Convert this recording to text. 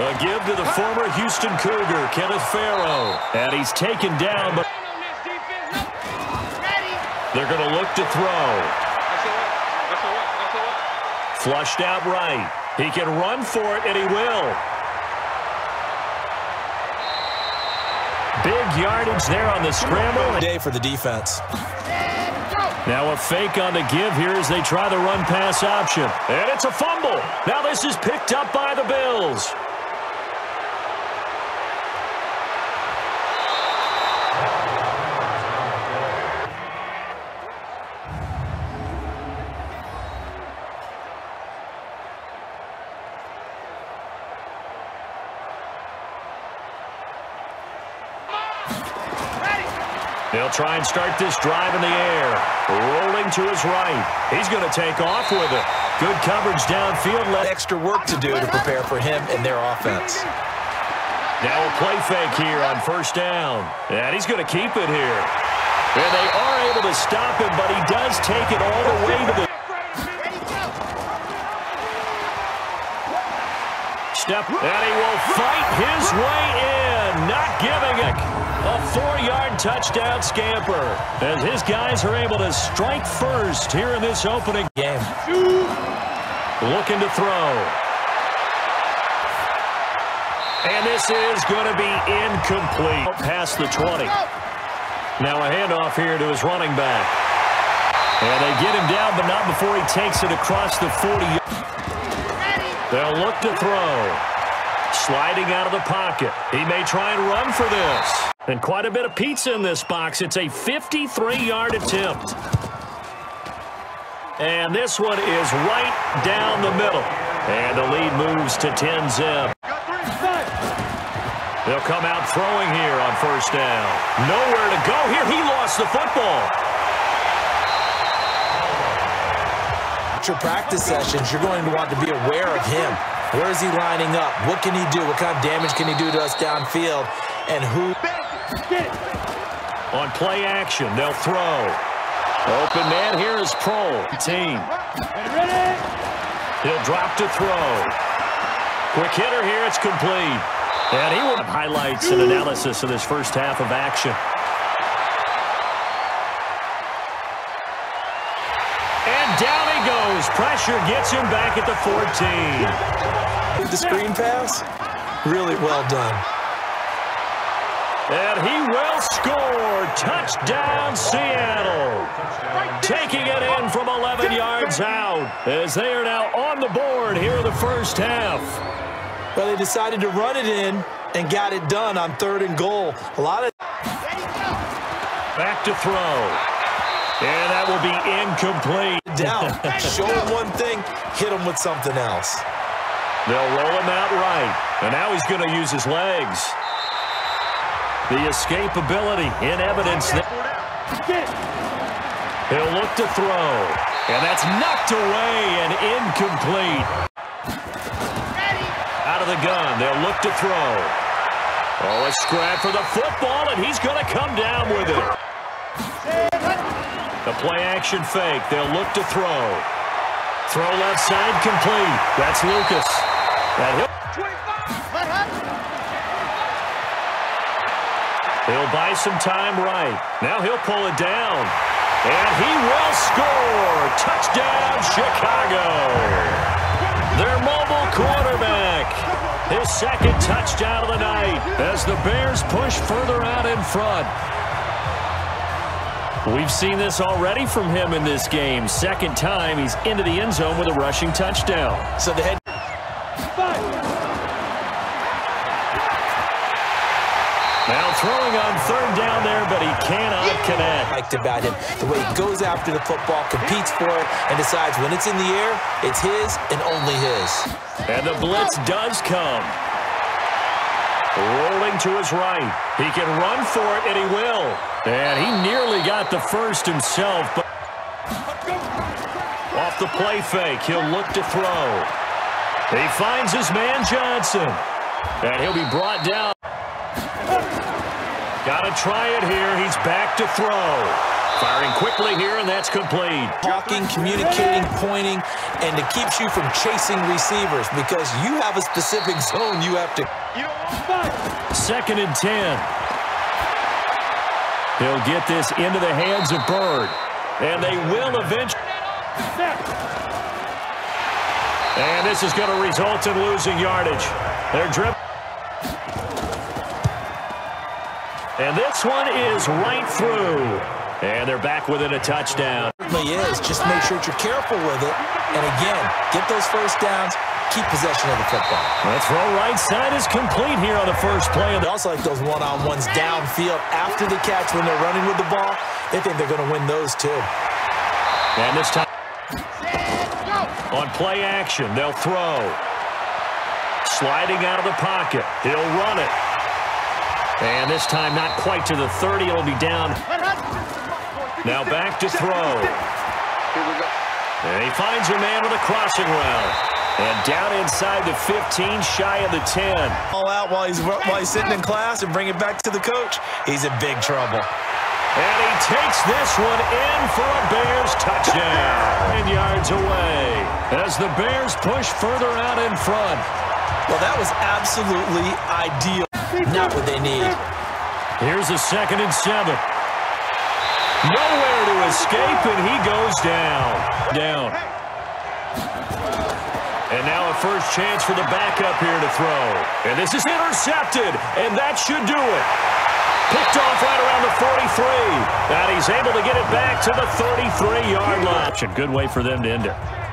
A give to the former Houston Cougar, Kenneth Farrow. And he's taken down, but they're going to look to throw. Flushed out right. He can run for it, and he will. Big yardage there on the scramble. Day for the defense. Now a fake on the give here as they try the run-pass option. And it's a fumble. Now this is picked up by the Bills. They'll try and start this drive in the air. Rolling to his right. He's going to take off with it. Good coverage downfield. Let Extra work to do to prepare for him and their offense. Now a play fake here on first down. And he's going to keep it here. And they are able to stop him, but he does take it all the way to the step. And he will fight his way in, not giving it. A four-yard touchdown scamper as his guys are able to strike first here in this opening game. Looking to throw. And this is going to be incomplete. Past the 20. Now a handoff here to his running back. And they get him down, but not before he takes it across the 40. They'll look to throw. Sliding out of the pocket. He may try and run for this. And quite a bit of pizza in this box. It's a 53-yard attempt. And this one is right down the middle. And the lead moves to 10 zip. They'll come out throwing here on first down. Nowhere to go here. He lost the football. Your practice sessions, you're going to want to be aware of him. Where is he lining up? What can he do? What kind of damage can he do to us downfield? And who... On play action, they'll throw. Open man here is Pro. Team. He'll drop to throw. Quick hitter here, it's complete. And he will have highlights and analysis of this first half of action. Pressure gets him back at the 14. The screen pass? Really well done. And he will score. Touchdown, Seattle. Taking it in from 11 yards out as they are now on the board here in the first half. Well, they decided to run it in and got it done on third and goal. A lot of... Back to throw. And that will be incomplete. Down. Show him one thing, hit him with something else. They'll roll him out right. And now he's going to use his legs. The escapability in evidence. He'll look to throw. And that's knocked away and incomplete. Out of the gun. They'll look to throw. Oh, a scrap for the football, and he's going to come down with it. Play action fake. They'll look to throw. Throw left side complete. That's Lucas. That he'll He'll buy some time right. Now he'll pull it down. And he will score. Touchdown, Chicago. Their mobile quarterback. His second touchdown of the night as the Bears push further out in front. We've seen this already from him in this game. Second time he's into the end zone with a rushing touchdown. So the head... Now throwing on third down there, but he cannot connect. I Liked about him. The way he goes after the football, competes for it, and decides when it's in the air, it's his and only his. And the blitz does come. To his right. He can run for it, and he will. And he nearly got the first himself. But Off the play fake, he'll look to throw. He finds his man Johnson. And he'll be brought down. Got to try it here. He's back to throw. Firing quickly here, and that's complete. Talking, communicating, pointing, and it keeps you from chasing receivers because you have a specific zone you have to. Second and 10. He'll get this into the hands of Bird, And they will eventually. And this is going to result in losing yardage. They're driven. And this one is right through. And they're back within a touchdown. Certainly is. Just make sure that you're careful with it. And again, get those first downs, keep possession of the football. That throw right side is complete here on the first play. They also like those one-on-ones downfield after the catch when they're running with the ball. They think they're going to win those too. And this time, on play action, they'll throw. Sliding out of the pocket. He'll run it. And this time not quite to the 30. It'll be down. Now back to throw. And he finds a man with a crossing route. And down inside the 15, shy of the 10. All out while he's, while he's sitting in class and bring it back to the coach. He's in big trouble. And he takes this one in for a Bears touchdown. 10 yards away as the Bears push further out in front. Well, that was absolutely ideal. Not what they need. Here's a second and seven. Nowhere to escape, and he goes down. Down. And now a first chance for the backup here to throw. And this is intercepted, and that should do it. Picked off right around the 43. And he's able to get it back to the 33-yard line. A Good way for them to end it.